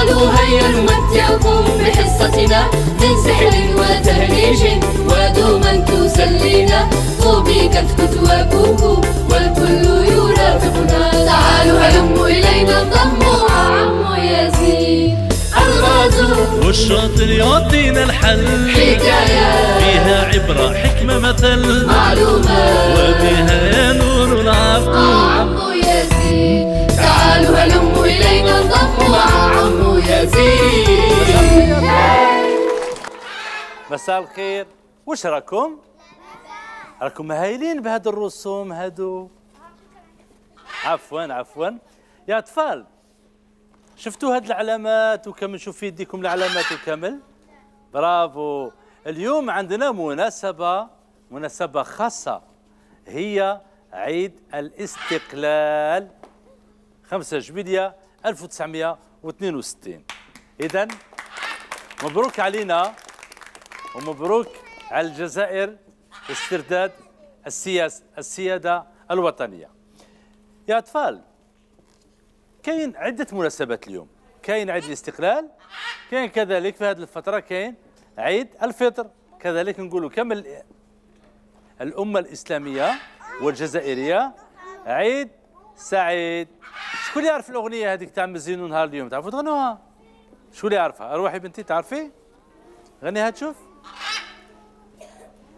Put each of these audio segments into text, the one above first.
قالوا هيا نمتعكم بحصتنا من سحر وتهريج ودوما تسلينا. طوبي كتكت وكوكو والكل يرافقنا. تعالوا هلموا إلينا انضموا مع عمو يزيد الغازو والشاطر يعطينا الحل. حكاية. فيها عبرة حكمة مثل. معلومات وبها نور مساء الخير. وش راكم؟ راكم هايلين بهاد الرسوم هادو. عفوا عفوا. يا أطفال شفتوا هاد العلامات وكم نشوف في يديكم العلامات وكامل برافو. اليوم عندنا مناسبة مناسبة خاصة. هي عيد الاستقلال. 5 جويلية 1962 إذا مبروك علينا ومبروك على الجزائر استرداد السياس السيادة الوطنية. يا أطفال كاين عدة مناسبات اليوم. كاين عيد الاستقلال كاين كذلك في هذه الفترة كاين عيد الفطر. كذلك نقولوا كم الأمة الإسلامية والجزائرية. عيد سعيد. شكون يعرف الأغنية هذيك تاع مزينو نهار اليوم؟ تعرفوا تغنوها؟ شكون اللي يعرفها؟ روحي بنتي تعرفي؟ غنيها تشوف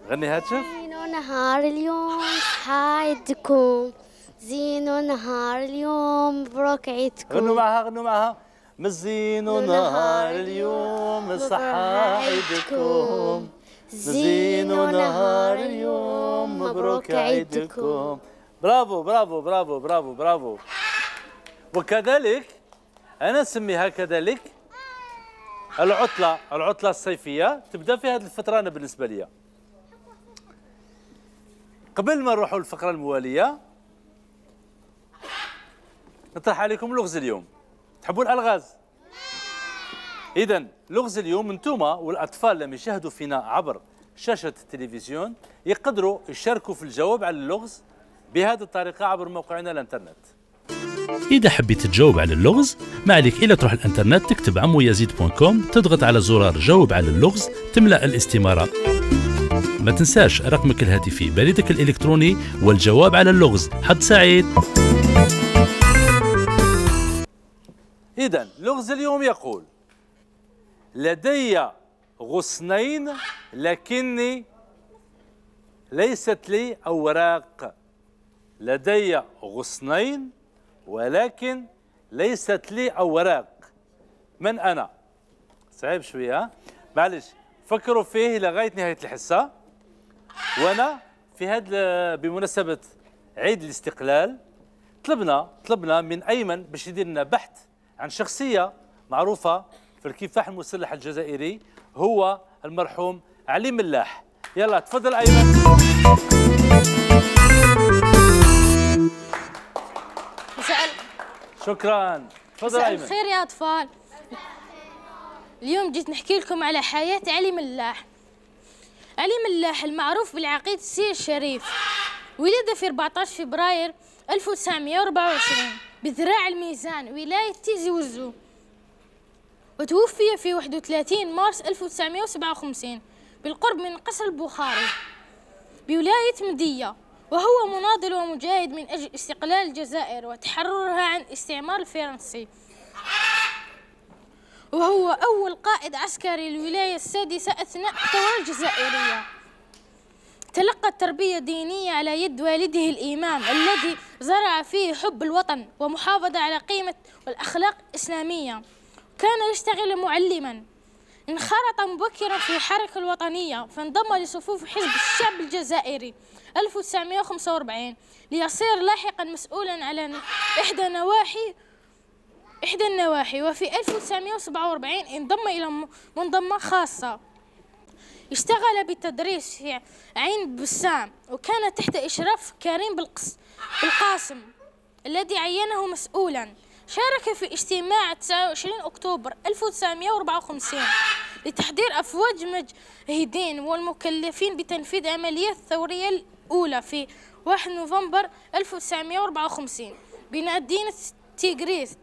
غنيها تشوف زينوا نهار اليوم عيدكم زينوا نهار اليوم مبروك غنوا عيدكم معها غنوا معها. مزينو نهار اليوم صحة عيدكم مزينو نهار اليوم مبروك عيدكم برافو برافو برافو برافو برافو. وكذلك أنا نسميها كذلك العطلة العطلة الصيفية تبدأ في هذه الفترة أنا بالنسبة لي. قبل ما نروحوا للفقرة الموالية نطرح عليكم لغز اليوم. تحبون الألغاز؟ إذا لغز اليوم أنتم والأطفال لما يشاهدوا فينا عبر شاشة التلفزيون يقدروا يشاركوا في الجواب على اللغز بهذه الطريقة عبر موقعنا الإنترنت. إذا حبيت تجاوب على اللغز ما عليك إلا تروح الإنترنت تكتب عمو يزيد كوم تضغط على زرار جاوب على اللغز تملأ الاستمارة. ما تنساش رقمك الهاتفي بريدك الإلكتروني والجواب على اللغز. حد سعيد. إذا لغز اليوم يقول لدي غصنين لكني ليست لي أوراق. لدي غصنين ولكن ليست لي أوراق من أنا؟ صعب شوية؟ معلش فكروا فيه لغاية نهاية الحصة وأنا في هذا بمناسبة عيد الاستقلال طلبنا طلبنا من أيمن باش يدير لنا بحث عن شخصية معروفة في الكفاح المسلح الجزائري هو المرحوم علي ملاح يلا تفضل أيمن شكرا. تفضل مساء أيمن. الخير يا أطفال. اليوم جيت نحكي لكم على حياة علي ملاح. علي ملاح المعروف بالعقيد السي الشريف. ولد في 14 فبراير 1924 بذراع الميزان ولاية تيزي وزو. وتوفي في 31 مارس 1957 بالقرب من قصر البخاري. بولاية مدية. وهو مناضل ومجاهد من أجل استقلال الجزائر وتحررها عن الاستعمار الفرنسي. وهو أول قائد عسكري للولاية السادسة أثناء الثورة الجزائرية. تلقى تربية دينية على يد والده الإمام الذي زرع فيه حب الوطن ومحافظة على قيمة والأخلاق الإسلامية. كان يشتغل معلما. انخرط مبكرا في الحركة الوطنية فانضم لصفوف حزب الشعب الجزائري. 1945 ليصير لاحقا مسؤولا على إحدى نواحي إحدى النواحي وفي 1947 انضم إلى منظمة خاصة. اشتغل بالتدريس في عين بسام وكان تحت إشراف كريم بالقاسم الذي عينه مسؤولا. شارك في اجتماع 29 أكتوبر 1954 لتحضير أفواج مجاهدين والمكلفين بتنفيذ عملية الثورية الأولى في 1 نوفمبر 1954 بمدينة تيغريس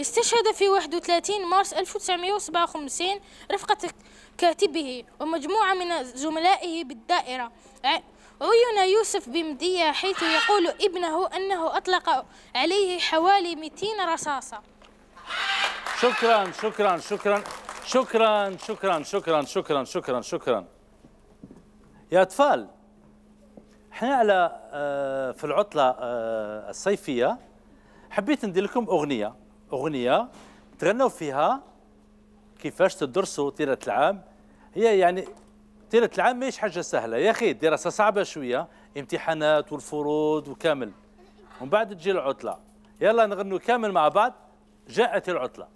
استشهد في 31 مارس 1957 رفقة كاتبه ومجموعة من زملائه بالدائرة. عين يوسف بمدية حيث يقول ابنه أنه أطلق عليه حوالي 200 رصاصة. شكرا شكرا شكرا شكرا شكرا شكرا شكرا شكرا شكرا. يا أطفال إحنا على آه، في العطلة آه، الصيفية حبيت ندير لكم أغنية أغنية تغنوا فيها كيفاش تدرسوا طيله العام. هي يعني طيله العام ماهيش حاجة سهلة. يا أخي دراسه صعبة شوية امتحانات والفروض وكامل. ومن بعد تجي العطلة. يلا نغنوا كامل مع بعض جاءت العطلة.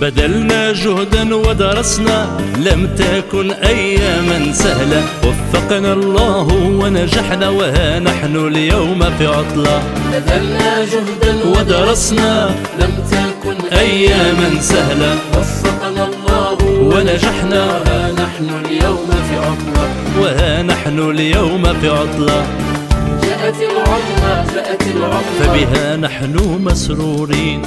بذلنا جهدا ودرسنا لم تكن أياما سهلة. وفقنا الله ونجحنا وها نحن اليوم في عطلة. بذلنا جهدا ودرسنا لم أياما سهلة وفقنا الله ونجحنا. ها نحن اليوم في عطلة. وها نحن اليوم في عطلة. جاءت العطلة جاءت العطلة فبها نحن مسرورين.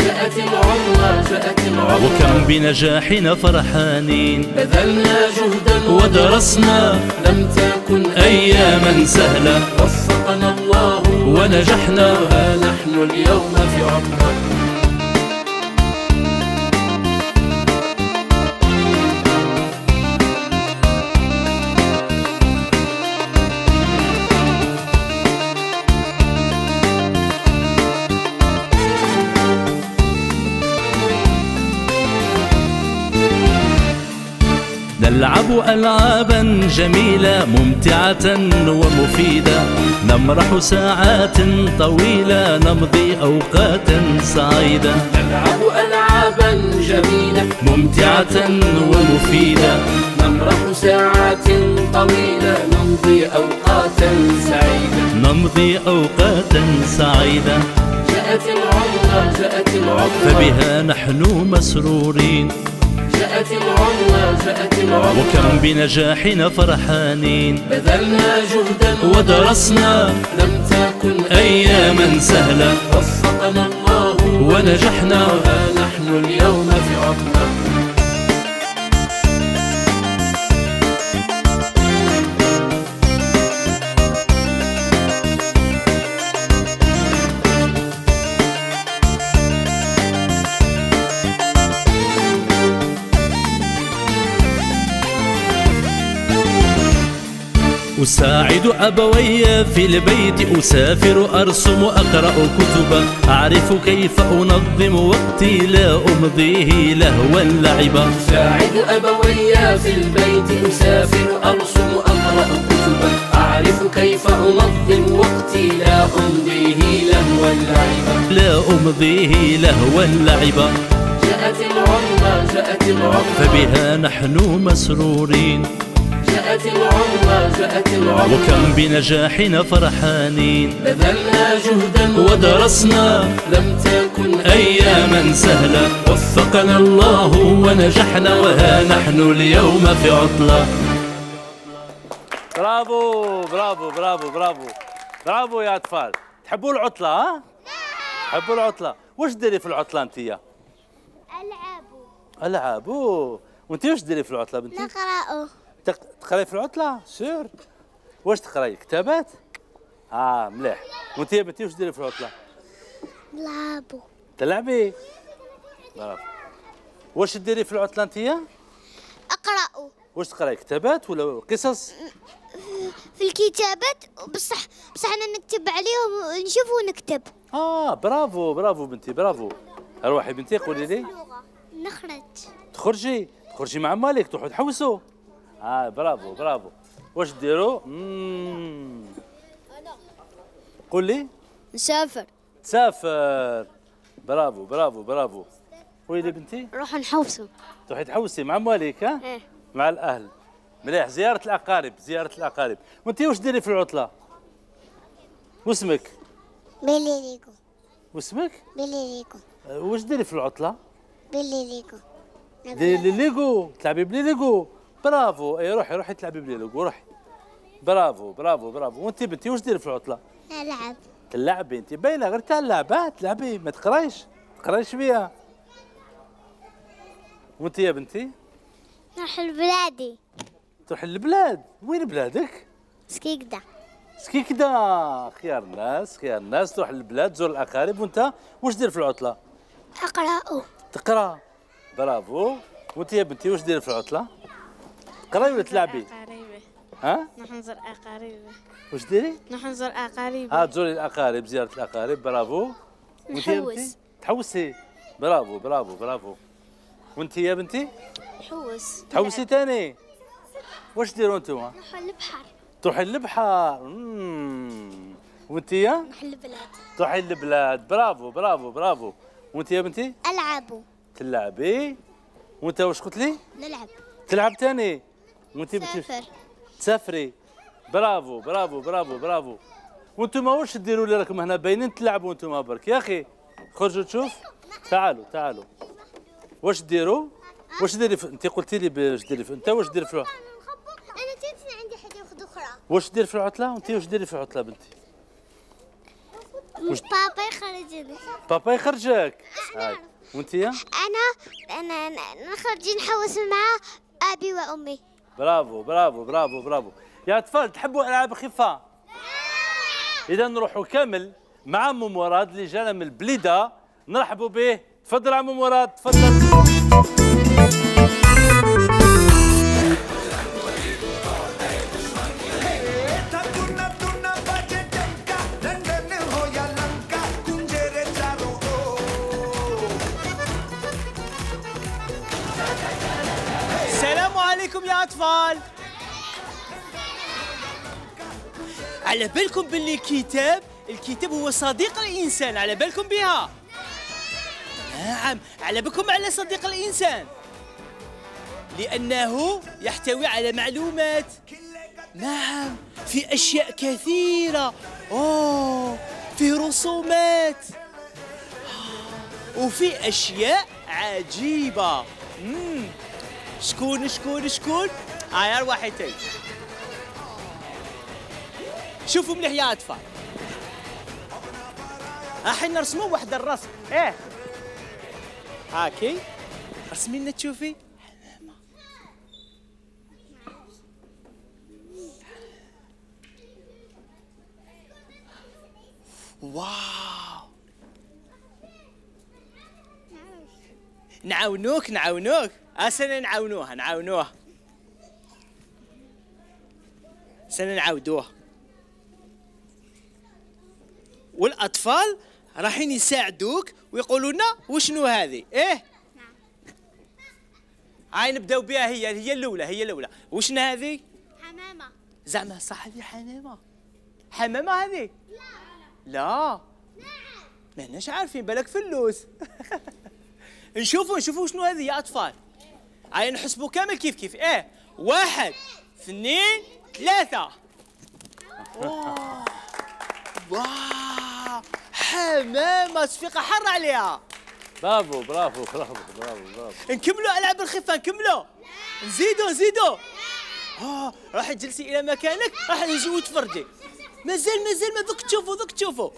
جاءت العطلة جاءت العطلة وكم بنجاحنا فرحانين. بذلنا جهدا ودرسنا لم تكن أياما سهلة وفقنا الله ونجحنا. ها نحن اليوم في عطلة. نلعب ألعابا جميلة ممتعة ومفيدة. نمرح ساعات طويلة نمضي أوقاتا سعيدة. نلعب ألعابا جميلة ممتعة ومفيدة. نمرح ساعات طويلة نمضي أوقاتا سعيدة. نمضي أوقاتا سعيدة. جاءت العطلة جاءت العطلة فبها نحن مسرورين. جاءت العطلة جاءت العطلة وكم بنجاحنا فرحانين. بذلنا جهدا ودرسنا لم تكن أياما سهلة وفقنا الله. ونجحنا. ها نحن اليوم في عطلة أساعد أبوي في البيت أسافر أرسم أقرأ كتبا. أعرف كيف أنظم وقتي لا أمضيه لهوا لعبا. ساعد أبوي في البيت أسافر أرسم أقرأ كتبا. أعرف كيف أنظم وقتي لا أمضيه لهوا لعبا. لا أمضيه لهوا لعبا. جاءت العطلة جاءت العطلة فبها نحن مسرورين. جاءت العطلة جاءت العطلة وكم بنجاحنا فرحانين بذلنا جهدا ودرسنا لم تكن أياما سهلة وفقنا الله ونجحنا وها نحن اليوم في عطلة. برافو برافو برافو برافو. برافو يا أطفال. تحبوا العطلة ها؟ تحبوا العطلة. واش ديري في العطلة أنت ألعبوا ألعاب. أوه. وأنت واش ديري في العطلة بنتي؟ نقرأوا تقرأي في العطلة؟ سير واش تقرأي؟ كتابات؟ آه مليح. وأنت يا بنتي واش ديري في العطلة؟ لعبوا تلعبي؟ برافو. واش ديري في العطلة أنت أقرأوا واش تقرأي؟ كتابات ولا قصص؟ في الكتابات بصح بصح أنا نكتب عليهم ونشوف ونكتب. آه برافو برافو بنتي برافو. روحي بنتي قولي لي. نخرج. تخرجي؟ تخرجي مع مالك تروحوا تحوسوا. آه برافو برافو. واش ديروا. قول لي. نسافر. تسافر. برافو برافو برافو. ويلي بنتي؟ نروح نحوسوا تروحي تحوسي مع مالك ها؟ إيه. مع الأهل. مليح. زيارة الأقارب زيارة الأقارب. وانت واش ديري في العطلة؟ واسمك؟ ب les Lego واسمك؟ بليليكو واش ديري في العطلة؟ ب les Lego ديري les Lego تلعبي ب les Lego برافو. اي روحي روحي تلعبي ب les Lego روحي برافو برافو برافو. وانت بنتي واش ديري في العطلة؟ نلعب تلعبي انت. باينة غير تلعب ها تلعبي ما تقرايش. تقرايش فيها. وانت يا بنتي؟ نروح لبلادي. تروح للبلاد. وين بلادك؟ سكيكدا. سكيكدا خيار الناس خيار الناس. تروح للبلاد تزور الأقارب. وانت واش دير في العطلة؟ أقرأ. تقرأ. برافو. وانت يا بنتي واش دير في العطلة؟ تقراي ولا تلعبي؟ أقاربه ها؟ نحن نزور أقاربه واش ديري؟ نحن نزور أقاربه ها تزوري الأقارب زيارة الأقارب برافو. نحوس. تحوسي. برافو برافو برافو. وانت يا بنتي؟ نحوس تحوسي تاني. واش ديروا أنتم نروح للبحر. تروحي للبحر. وانت يا؟ نروح للبلاد. تروحي للبلاد. برافو برافو برافو. وانت يا بنتي؟ ألعب تلعبي. وانت واش قلت لي؟ نلعب. تلعب تاني. وانت بنتي سافر. تسافري. برافو برافو برافو برافو. وأنتم واش ديروا اللي راكم هنا؟ باينين تلعبوا أنتم برك. يا أخي خرجوا تشوف. تعالوا تعالوا. واش ديروا؟ واش ديري في... انت قلتي لي باش ديري في... انت واش ديري في الع- أنا تنسي عندي حاجة أخذ أخرى. واش ديري في العطلة؟ وانت واش ديري في العطلة بنتي؟ بابا يخرجني بابا يخرجك وانت أنا أنا نخرج نحوس مع أبي وأمي. برافو برافو برافو برافو. يا أطفال تحبوا ألعاب خفة؟ إذا نروحوا كامل مع ام مراد اللي جانا من البليدة نرحبوا به. تفضل عم مراد تفضل. بالكم باللي الكتاب الكتاب هو صديق الإنسان على بالكم بها. نعم على بالكم على صديق الإنسان. لأنه يحتوي على معلومات. نعم في أشياء كثيرة. أوه في رسومات. وفي أشياء عجيبة. مم. شكون شكون شكون؟ هاي واحدتين شوفوا مليح يا أطفال. الحين نرسموا واحد الرسم. إيه. هاكي رسمي لنا تشوفي. واو. نعاونوك نعاونوك. أسنا نعاونوها نعاونوها. سنة نعاودوها. والأطفال راحين يساعدوك ويقولوا لنا وشنو هذه؟ إيه؟ هاي نبداو بها هي هي الأولى هي الأولى. وشنو هذه؟ حمامة. زعما صح هذه حمامة. حمامة هذه؟ لا. ما هناش عارفين بالك فلوس. نشوفوا نشوفوا شنو هذه يا أطفال. هاي نحسبوا كامل كيف كيف. إيه. واحد اثنين ثلاثة. واو. واو حمامة صفيقة حر عليها برافو برافو برافو برافو برافو نكملوا ألعاب الخفة نكملوا نزيدوا نزيدوا آه راح تجلسي إلى مكانك راح نجي وتفرجي مازال مازال ما ذوك تشوفوا ذوك تشوفوا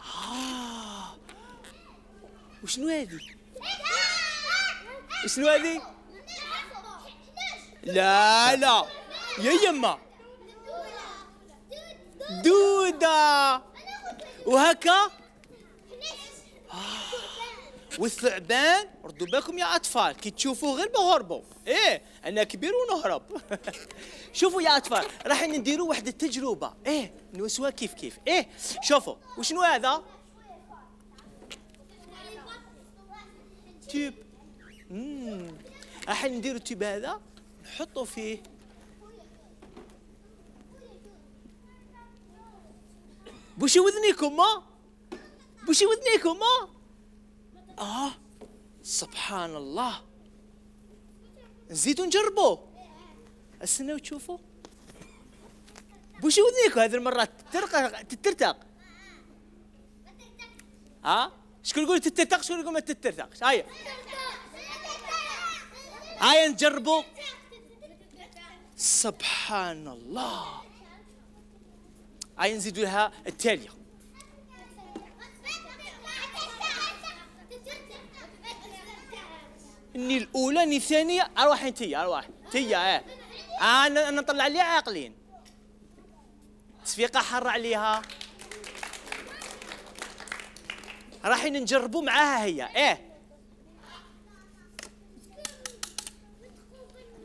آه. وشنو هذه؟ شنو هذه؟ لا لا يا يما دودة. وهكا. آه. والثعبان. ردوا بالكم يا أطفال. كي تشوفوه غير بهربوا إيه أنا كبير ونهرب. شوفوا يا أطفال راح نديروا واحد التجربه إيه نوسوها كيف كيف. إيه شوفوا. وشنو هذا؟ تيب امم راح نديروا التيب هذا. نحطوا فيه بوشي وذنيكم ما؟ بوشي وذنيكم ما؟ آه سبحان الله. نزيدوا نجربوا؟ استنوا تشوفوا بوشي وذنيكم هذه المرة تترقى تترتق ها شكون يقول تترتق شكون يقول ما تترتقش هيا. هاي نجربوا. سبحان الله. هاي نزيدوا لها التالية. اني الأولى اني الثانية أروح انتي أروح تيا آه. أنا أنا نطلع لي عاقلين. تصفيقة حر عليها. راح نجربوا معاها هي إيه.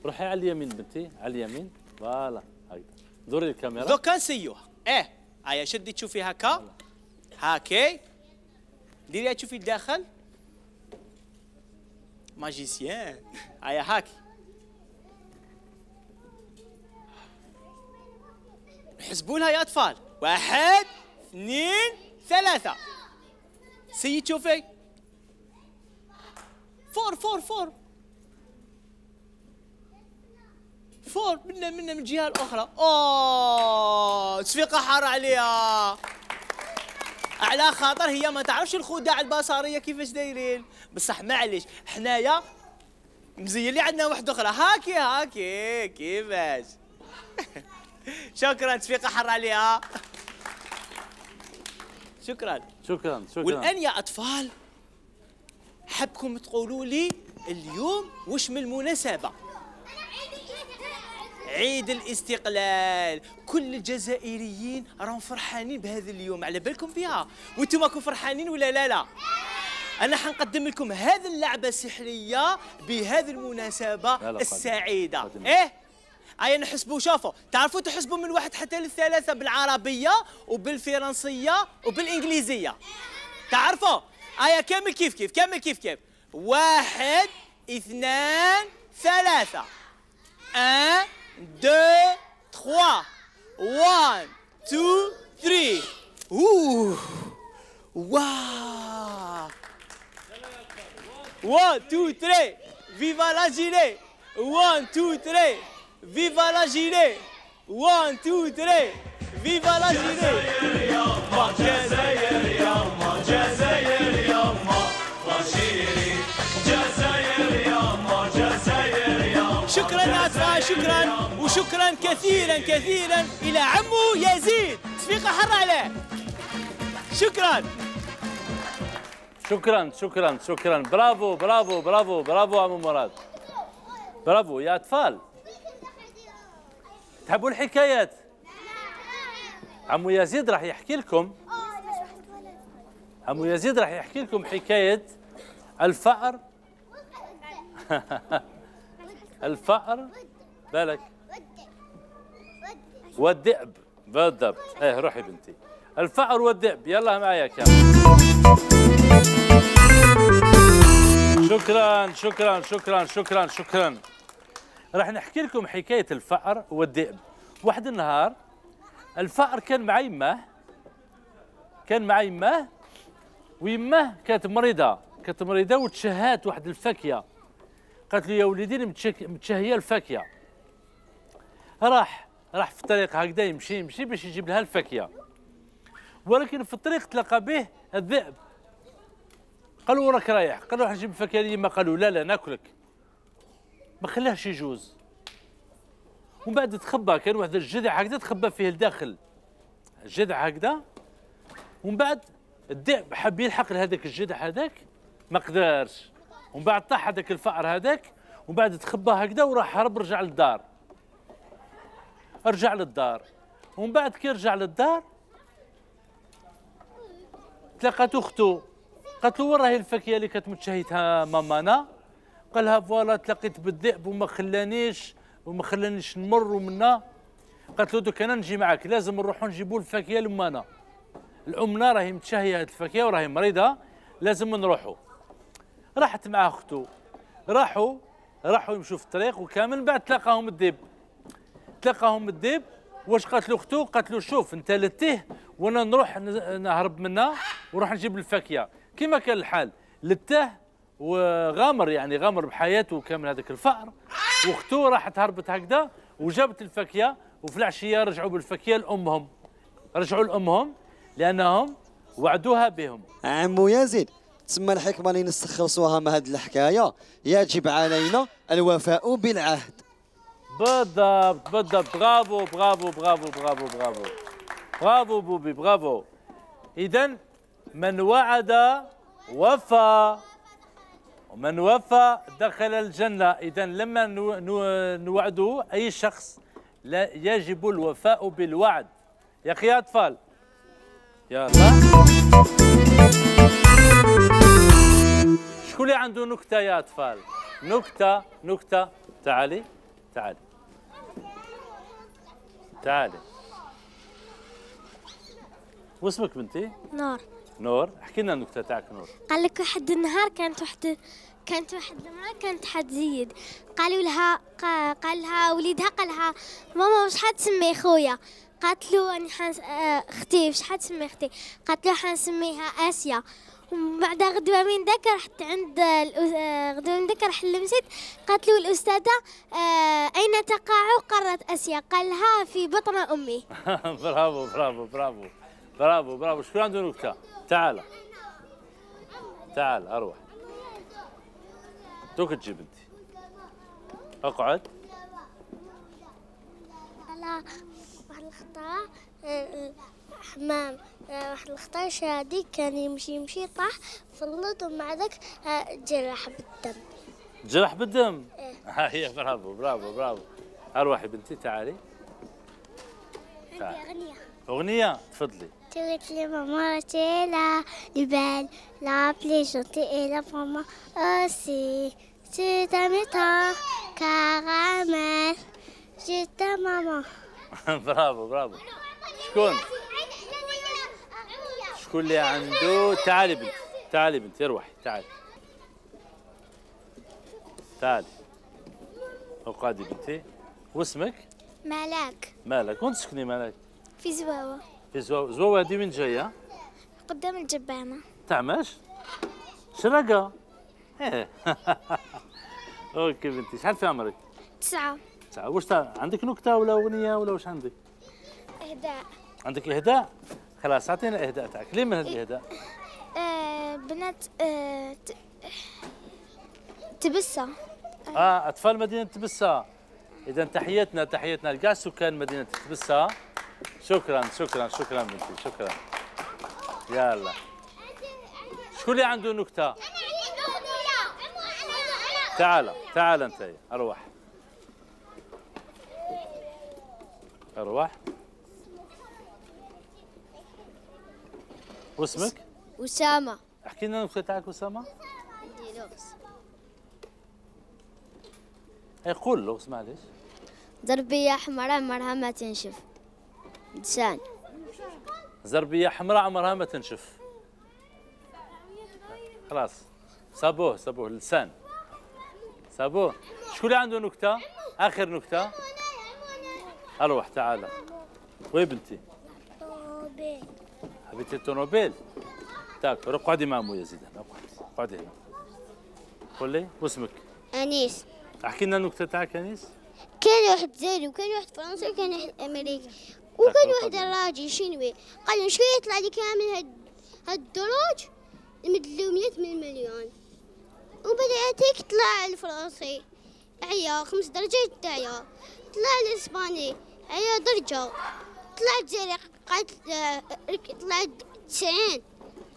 روحي على اليمين بنتي على اليمين. فوالا هكذا دوري الكاميرا. دوكا نسيوها. إيه؟ هيا شدي تشوفي هكا. هاكي. ديريها تشوفي الداخل. ماجيسيان. هيا هاكي. حسبوا لها يا أطفال. واحد اثنين ثلاثة. سيد شوفي فور فور فور. فور منا منا من الجهه الأخرى. أوه تصفيقه حار عليها. على خاطر هي ما تعرفش الخداع البصرية كيفاش دايرين. بصح معليش حنايا مزين لي عندنا واحدة أخرى هاكي هاكي كيفاش؟ شكرا تصفيقه حار عليها. شكرا. شكرا شكرا. والآن يا أطفال حبكم تقولوا لي اليوم وش من المناسبة؟ عيد الاستقلال. كل الجزائريين راهم فرحانين بهذا اليوم. على بالكم بها وأنتم راكم فرحانين ولا لا لا؟ أنا حنقدم لكم هذه اللعبة السحرية بهذه المناسبة السعيدة. إيه؟ أي نحسبوا شوفوا. تعرفوا تحسبوا من واحد حتى للثلاثة بالعربية وبالفرنسية وبالإنجليزية. تعرفوا؟ ايا كامل كيف كيف؟ كامل كيف كيف؟ واحد اثنان ثلاثة. أه؟ 2, 3. 1, 2, 3. Ouh! Waouh! 1, 2, 3. Viva la Guinée! 1, 2, 3. Viva la Guinée! 1, 2, 3. Viva la Guinée! شكرا وشكرا كثيرا كثيرا إلى عمو يزيد. تصفيقه حر عليه شكرا. شكرا شكرا شكرا. برافو برافو برافو برافو عمو مراد. برافو يا أطفال. تحبوا الحكايات؟ عمو يزيد راح يحكي لكم. عمو يزيد راح يحكي لكم حكاية الفأر. الفأر بالك؟ والذئب بالضبط. إيه روحي بنتي. الفأر والذئب يلا معايا كامل. شكرا شكرا شكرا شكرا شكرا. راح نحكي لكم حكاية الفأر والذئب واحد النهار الفأر كان مع يماه كان مع يماه ويماه كانت مريضة كانت مريضة وتشهات واحد الفاكهة. قالت له يا وليدي متشهية الفاكهة. راح راح في الطريق هكذا يمشي يمشي باش يجيب لها الفاكهة. ولكن في الطريق تلاقى به الذئب. قالوا وراك رايح؟ قالوا راح نجيب الفاكهة لي ما قالوا لا لا ناكلك. ما خلاهش يجوز. ومن بعد تخبى كان واحد الجذع هكذا تخبى فيه الداخل الجذع هكذا. ومن بعد الذئب حب يلحق لهذاك الجذع هذاك. ما قدرش. ومن بعد طاح هذاك الفأر هذاك. ومن بعد تخبى هكذا وراح هرب رجع للدار. رجع للدار. ومن بعد كي رجع للدار تلاقات اخته قالت له وين راهي الفاكهة اللي كانت متشهيتها مامانا قال لها فوالا تلاقيت بالذئب وما خلانيش وما خلانيش نمر ومنا قالت له دوك أنا نجي معك لازم نروحوا نجيبوا الفاكهة لمانا الامنا راهي متشهية هاد الفاكهة وراهي مريضة لازم نروحوا راحت مع اخته راحوا راحوا يمشوا في الطريق وكامل بعد تلاقاهم الذئب. تلاقاهم الذئب واش اخته قالت له شوف انت لتيه وأنا نروح نهرب منها ونروح نجيب الفاكهه كما كان الحال لتاه وغامر يعني غامر بحياته كامل هذاك الفأر. واخته راحت هربت هكذا وجابت الفاكهه وفي العشية رجعوا بالفاكهه لأمهم. رجعوا لأمهم لأنهم وعدوها بهم. عمو يزيد تسمى الحكمة اللي نستخلصوها من هذه الحكاية. يجب علينا الوفاء بالعهد. بالضبط بالضبط برافو برافو برافو برافو برافو برافو بوبي برافو اذا من وعد وفى ومن وفى دخل الجنة إذا لما نو- نو- نوعد أي شخص لا يجب الوفاء بالوعد يا أخي يا أطفال يلا شكون اللي عنده نكتة يا أطفال نكتة نكتة تعالي تعالي تعالي. واسمك بنتي؟ نور. نور. احكي لنا النكتة تاعك نور. قال لك واحد النهار كانت واحد كانت واحد المرأة كانت حتزيد قالوا لها قا- قال لها وليدها قال لها ماما واش حتسمي خويا؟ قالت له أني حنس... آه، أختي واش حتسمي أختي؟ قالت له حنسميها آسيا. بعد غدوة من ذاك رحت عند آه، غدوة من ذاك رحت للمسجد قالت له الأستاذة آه، أين تقع قارة آسيا؟ قال لها في بطن أمي. برافو برافو برافو برافو برافو. شكون عنده نكتة تعال. تعال أروح. دوك تجيب أنت. أقعد. على واحد الخطأ حمام آه، واحد الخطا شادي كان يمشي يمشي طاح في اللط ومع ذاك آه، جرح بالدم. جرح بالدم. ها هي برافو برافو برافو. أروحي بنتي تعالي. تعال. أغنية. أغنية؟ تفضلي. les mamans étaient là, du belle, la plus gentille et la maman aussi. C'est un métal, caramel, c'est ta maman. برافو برافو. شكون؟ اللي عنده. تعالي بنتي تعالي بنتي اروحي تعالي. تعالي. اقعدي بنتي واسمك؟ ملاك. مالك وين تسكني مالك في زواوة. في زواوة. زواوة هذه وين جاية؟ قدام الجبانة. تعماش شرقة؟ إيه. أوكي بنتي شحال في عمرك؟ تسعة. تسعة. واش عندك نكتة ولا أغنية ولا واش عندك؟ إهداء. عندك إهداء؟ خلاص أعطينا الإهداء تاعك ليه من هذا الإهداء آه بنات آه ت- تبسة. آه أطفال مدينة تبسة. إذا تحياتنا تحياتنا لكاع سكان مدينة تبسة. شكرا شكرا شكرا بنتي شكرا. يلا. شكون اللي عنده نكتة؟ تعال تعال أنت أروح. أروح. واسمك أسامة. احكي لنا النكته تاعك أسامة. اي قول له اسمع ليش ضربية حمراء عمرها ما تنشف. لسان. زربية حمراء عمرها ما تنشف. خلاص. صابوه صابوه لسان. صابوه شكون اللي عنده نكتة؟ آخر نكتة. أروح تعال. وين بنتي. حبيتي الطوموبيل تاك اقعدي مع مويا زيد هنا اقعدي اقعدي هنا قولي واسمك؟ أنيس. أحكي لنا النكتة تاعك أنيس. كان واحد زيري وكان واحد فرنسي وكان واحد أمريكي. وكان واحد راجل شنوي قال له شو يطلع لي كامل هاد هاد الدروج مدلو 100 من مليون. وبدأت هيك طلع الفرنسي. عيا خمس درجات تعيا طلع الإسباني عيا درجة. طلعت زيري قالت طلعت 90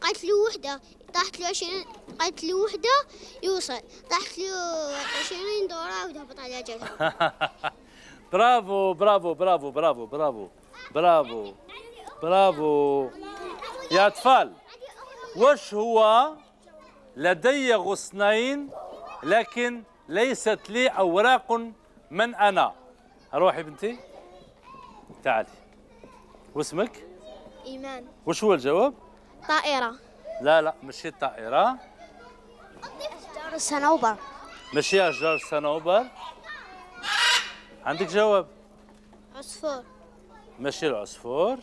قالت له وحدة. طاحت له 20 قالت له وحدة؟ يوصل. طاحت له 20 دورة وهبط على جلها برافو برافو برافو برافو برافو برافو برافو. يا أطفال وش هو؟ لدي غصنين لكن ليست لي أوراق من أنا. روحي بنتي؟ تعالي. واسمك؟ إيمان. وش هو الجواب؟ طائرة. لا لا مش الطائرة. دار الصنوبر. مش أشجار الصنوبر؟ عندك جواب. عصفور. ماشي العصفور.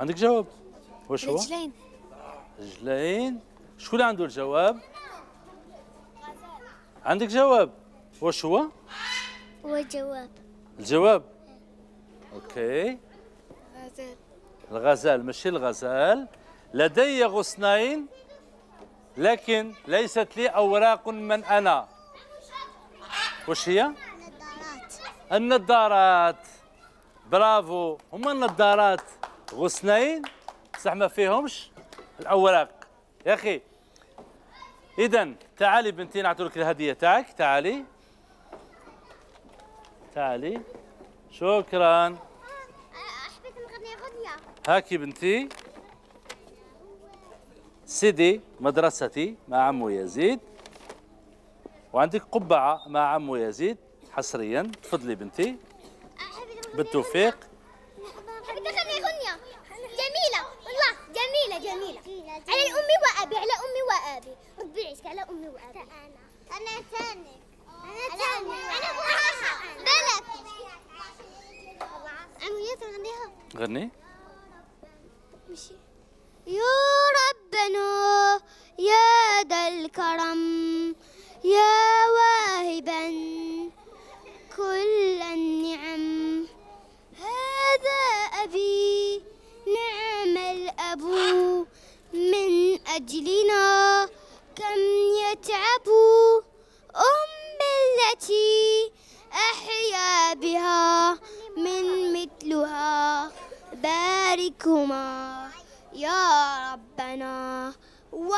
عندك جواب. وش هو؟ رجلين. رجلين. شكون اللي عنده الجواب؟ عندك جواب. وش هو؟ هو جواب. الجواب. أوكي. الغزال. ماشي الغزال. لدي غصنين لكن ليست لي أوراق من أنا. وش هي؟ النظارات. برافو. هما النظارات. غصنين بصح ما فيهمش الأوراق. يا أخي اذا تعالي بنتي نعطولك الهدية تاعك. تعالي. تعالي. شكرا. هاكي بنتي. سيدي مدرستي مع عمو يزيد. وعندك قبعة مع عمو يزيد حصريا. تفضلي بنتي. بالتوفيق. جميلة. والله جميلة جميلة. على أمي وأبي على أمي وأبي. على أمي وأبي. أنا أنا ثاني أنا ثاني أنا بلد. عمو تغنيها غني. مشي. يا ربنا يا ذا الكرم يا واهبا كل النعم. هذا أبي نعم الأب من أجلنا.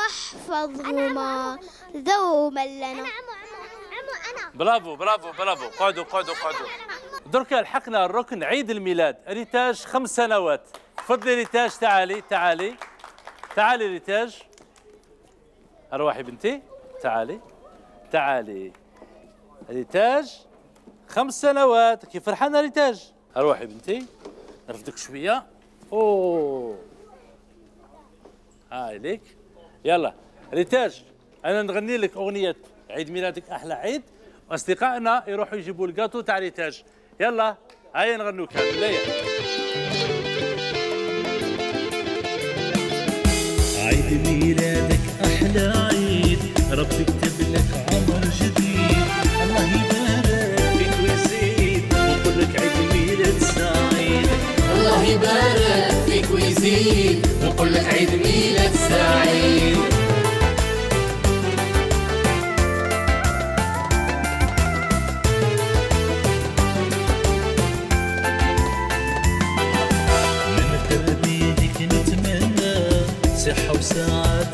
واحفظهما دوما لنا. برافو برافو برافو. قعدوا قعدوا قعدوا. درك لحقنا الركن عيد الميلاد. ريتاج خمس سنوات. تفضلي ريتاج تعالي تعالي. تعالي ريتاج. أرواحي بنتي تعالي. تعالي. ريتاج خمس سنوات. كيف فرحانة ريتاج؟ أرواحي بنتي نرفدك شوية. أوه. هاي ليك. يلا. ريتاج أنا نغني لك أغنية عيد ميلادك أحلى عيد وأصدقائنا يروحوا يجيبوا الجاتو تاع ريتاج. يلا هيا نغنوا كامل ليا. عيد ميلادك أحلى عيد ربي كتب لك عمر جديد. الله يبارك فيك ويزيد ويقول لك عيد ميلاد سعيد. الله يبارك فيك ويزيد ويقول لك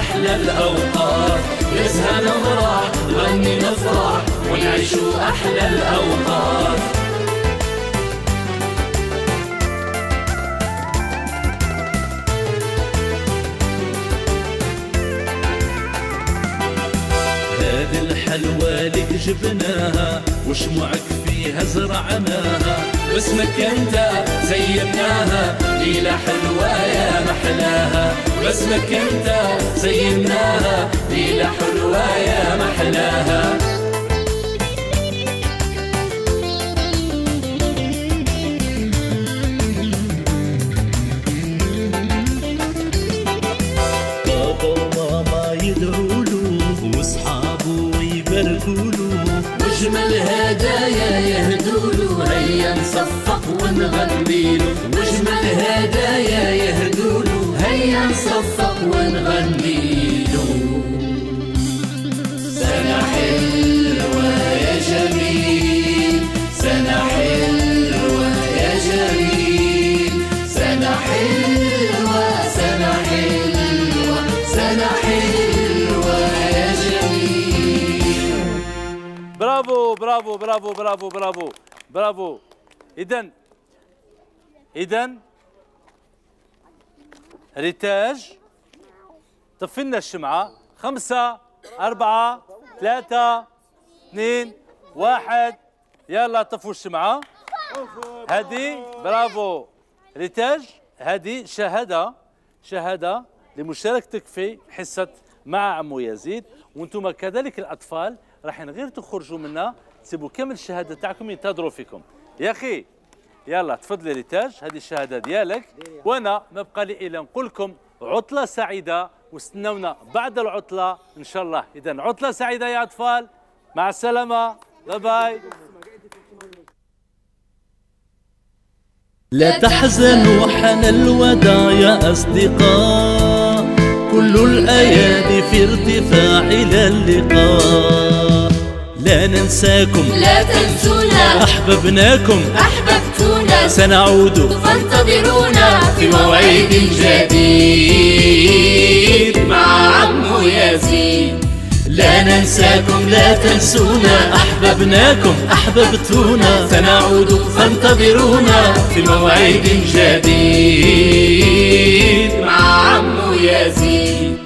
أحلى الأوقات. نسهل مرح غني نفرح ونعيشوا أحلى الأوقات. هذه الحلوى لك جبناها وشموعك فيها زرعناها. باسمك انت زيناها ليلة حلوة يا محلاها. باسمك انت زيناها ليلة حلوة يا محلاها. بابا وماما يدعوا له وأصحابه يباركوا له. واجمل هدايا يهدولو هيا نصفق ونغنيلو. واجمل هدايا يهدولو هيا نصفق ونغنيلو. برافو برافو برافو برافو برافو برافو. اذا اذا ريتاج. طفي لنا الشمعة. خمسة أربعة ثلاثة اثنين واحد. يلا طفوا الشمعة. هذه برافو. ريتاج. هذه شهادة شهادة لمشاركتك في حصة مع عمو يزيد. وأنتم كذلك الأطفال راح غير تخرجوا منا تسيبوا كامل الشهادة تاعكم ينتظروا فيكم. يا أخي يلا تفضلي ريتاج هذه الشهادة ديالك. وأنا ما بقى لي الا نقول لكم عطلة سعيدة واستنونا بعد العطلة إن شاء الله. اذا عطلة سعيدة يا أطفال. مع السلامة. bye bye لا تحزنوا حان الوداع يا أصدقاء. كل الأيادي في ارتفاع إلى اللقاء. لا ننساكم. لا تنسونا. أحببناكم. أحببتونا. سنعود. فانتظرونا في موعد جديد مع عمو يزيد لا ننساكم لا تنسونا. أحببناكم. أحببتونا. سنعود. فانتظرونا في موعد جديد مع عمو يزيد